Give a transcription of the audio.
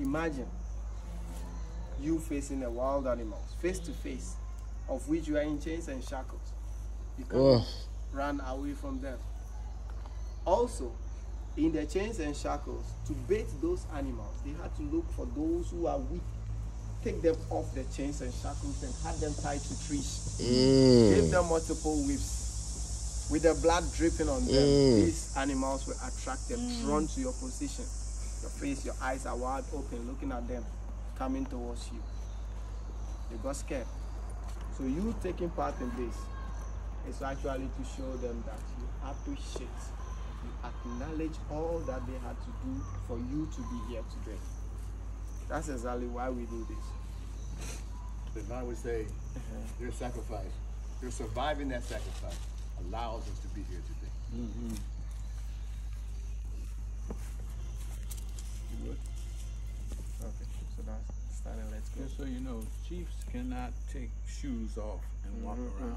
Imagine you facing a wild animal, face to face, of which you are in chains and shackles. You can't Ugh. run away from them. Also, in the chains and shackles, to bait those animals, they had to look for those who are weak, take them off the chains and shackles and have them tied to trees. Give Mm. them multiple whips. With the blood dripping on them, Mm. these animals will attract them, drawn to your position. Your face, your eyes are wide open, looking at them, coming towards you. They got scared. So you taking part in this is actually to show them that you appreciate, you acknowledge all that they had to do for you to be here today. That's exactly why we do this. The Bible would say uh-huh. your sacrifice, your surviving that sacrifice allows us to be here today. You good? Just so you know, chiefs cannot take shoes off and walk mm-hmm. around.